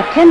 attending